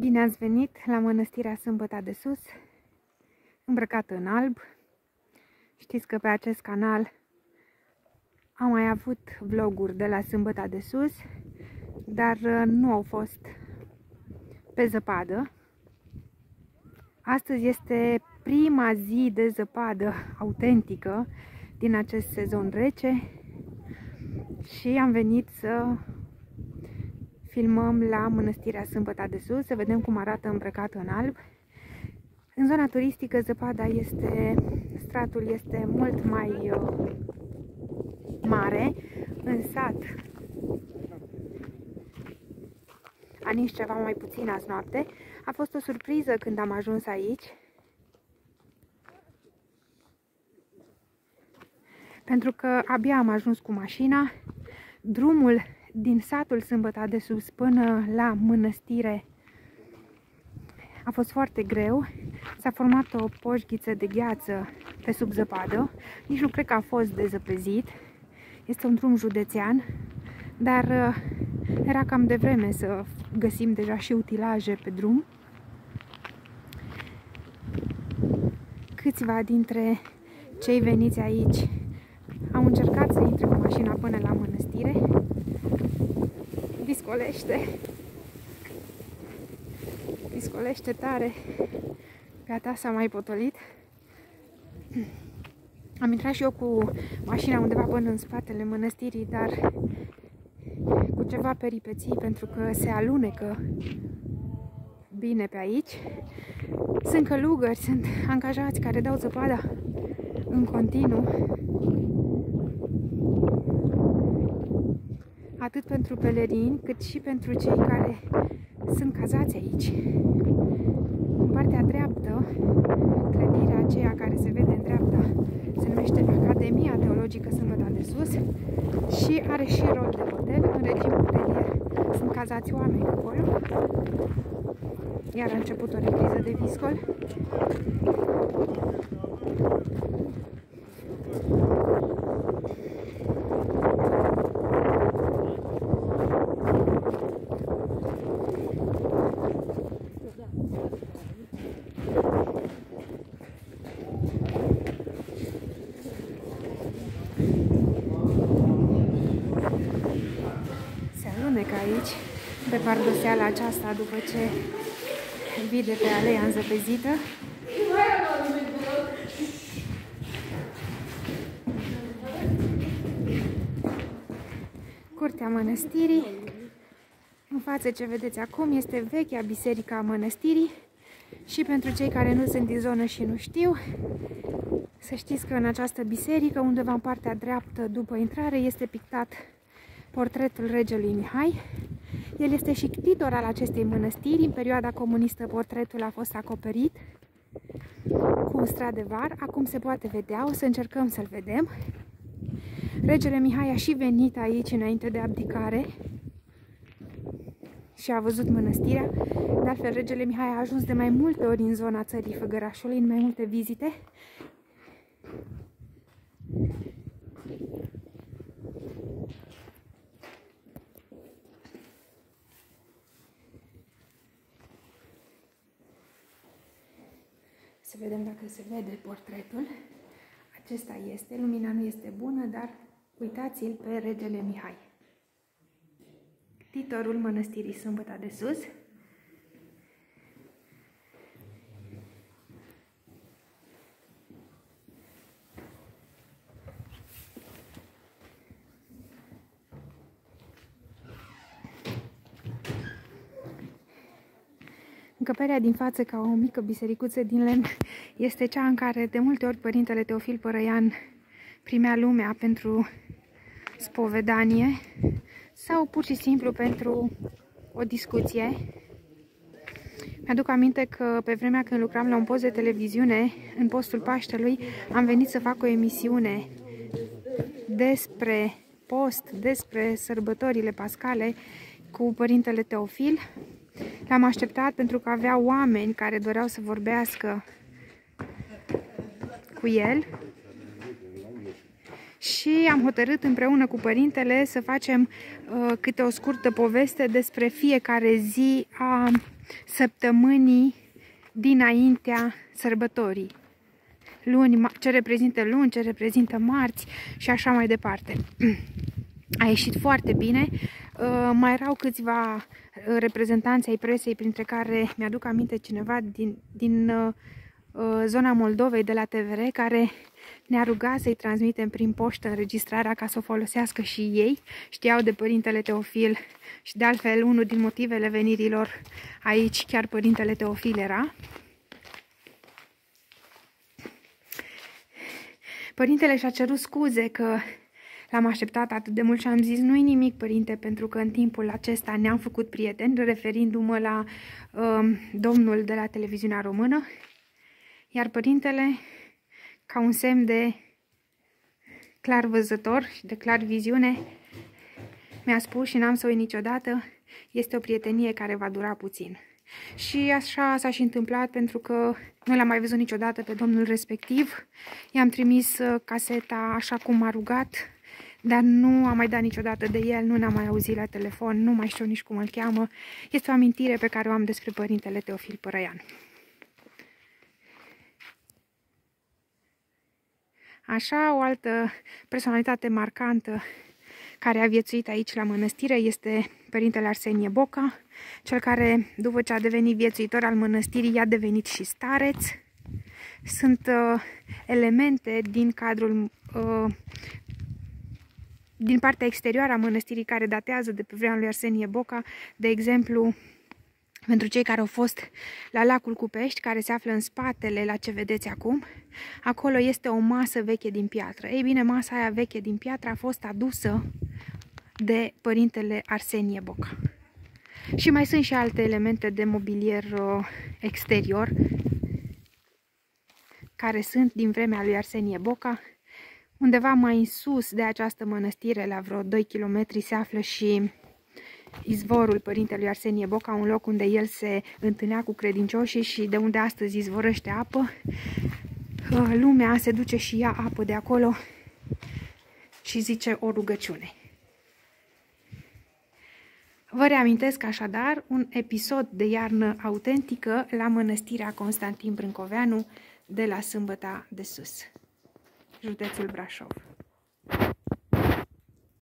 Bine ați venit la Mănăstirea Sâmbăta de Sus, îmbrăcată în alb. Știți că pe acest canal am mai avut vloguri de la Sâmbăta de Sus, dar uh, nu au fost pe zăpadă. Astăzi este prima zi de zăpadă autentică din acest sezon rece și am venit să filmăm la Mănăstirea Sâmbăta de Sus, să vedem cum arată îmbrăcată în alb. În zona turistică zăpada este, stratul este mult mai uh, mare. În sat a nici ceva mai puțin azi noapte. A fost o surpriză când am ajuns aici. Pentru că abia am ajuns cu mașina. Drumul din satul Sâmbăta de Sus până la mănăstire a fost foarte greu. S-a format o poșghiță de gheață pe sub zăpadă. Nici nu cred că a fost dezăpezit. Este un drum județean, dar uh, era cam de vreme să găsim deja și utilaje pe drum. Câțiva dintre cei veniți aici au încercat să intre cu mașina până la mănăstire, discolește. Discolește tare. Gata, s-a mai potolit. Am intrat și eu cu mașina undeva până în spatele mănăstirii, dar cu ceva peripeții pentru că se alunecă bine pe aici. Sunt călugări, sunt angajați care dau zăpada în continuu atât pentru pelerini, cât și pentru cei care sunt cazați aici. În partea dreaptă, clădirea aceea care se vede în dreapta, se numește Academia Teologică Sâmbăta de Sus și are și rol de hotel. În regim hotelier sunt cazați oameni acolo. Iar a început o repriză de viscol. Pe pardoseala aceasta după ce vide pe aleea înzăpezită. Curtea mănăstirii. În față ce vedeți acum este vechea biserica a mănăstirii și pentru cei care nu sunt din zonă și nu știu, să știți că în această biserică, undeva în partea dreaptă după intrare, este pictat portretul regelui Mihai, el este și ctitor al acestei mănăstiri. În perioada comunistă portretul a fost acoperit cu un strat de var. Acum se poate vedea, o să încercăm să-l vedem. Regele Mihai a și venit aici înainte de abdicare și a văzut mănăstirea. De altfel, regele Mihai a ajuns de mai multe ori în zona țării Făgărașului, în mai multe vizite. Vedem dacă se vede portretul. Acesta este, lumina nu este bună, dar uitați-l pe regele Mihai. Titorul mănăstirii Sâmbăta de Sus, Încăperea din față, ca o mică bisericuță din lemn, este cea în care de multe ori Părintele Teofil Părăian primea lumea pentru spovedanie sau pur și simplu pentru o discuție. Mi-aduc aminte că pe vremea când lucram la un post de televiziune, în postul Paștelui, am venit să fac o emisiune despre post, despre sărbătorile pascale cu Părintele Teofil L-am așteptat pentru că avea oameni care doreau să vorbească cu el și am hotărât împreună cu părintele să facem uh, câte o scurtă poveste despre fiecare zi a săptămânii dinaintea sărbătorii. Luni, ce reprezintă luni, ce reprezintă marți și așa mai departe. A ieșit foarte bine. Uh, mai erau câțiva uh, reprezentanți ai presei, printre care mi-aduc aminte cineva din, din uh, zona Moldovei de la TVR, care ne-a rugat să-i transmitem prin poștă înregistrarea ca să o folosească și ei. Știau de părintele Teofil și de altfel unul din motivele venirilor aici chiar părintele Teofil era. Părintele și-a cerut scuze că l-am așteptat atât de mult și am zis nu-i nimic, părinte, pentru că în timpul acesta ne-am făcut prieteni, referindu-mă la uh, domnul de la televiziunea română. Iar părintele ca un semn de clar văzător și de clar viziune, mi-a spus și n-am să o niciodată, este o prietenie care va dura puțin. Și așa s-a și întâmplat pentru că nu l-am mai văzut niciodată pe domnul respectiv. I-am trimis uh, caseta așa cum m-a rugat, dar nu am mai dat niciodată de el, nu ne-am mai auzit la telefon, nu mai știu nici cum îl cheamă. Este o amintire pe care o am despre părintele Teofil Părăian. Așa, o altă personalitate marcantă care a viețuit aici la mănăstire este Părintele Arsenie Boca, cel care, după ce a devenit viețuitor al mănăstirii, a devenit și stareț. Sunt uh, elemente din cadrul uh, din partea exterioară a mănăstirii care datează de pe vremea lui Arsenie Boca, de exemplu, pentru cei care au fost la lacul Cupești, care se află în spatele la ce vedeți acum, acolo este o masă veche din piatră. Ei bine, masa aia veche din piatră a fost adusă de părintele Arsenie Boca. Și mai sunt și alte elemente de mobilier uh, exterior care sunt din vremea lui Arsenie Boca. Undeva mai în sus de această mănăstire, la vreo 2 km, se află și izvorul părintelui Arsenie Boca, un loc unde el se întâlnea cu credincioșii și de unde astăzi izvorăște apă. Uh, lumea se duce și ia apă de acolo și zice o rugăciune. Vă reamintesc așadar un episod de iarnă autentică la mănăstirea Constantin Brâncoveanu de la Sâmbăta de Sus, Judecyl Braszow.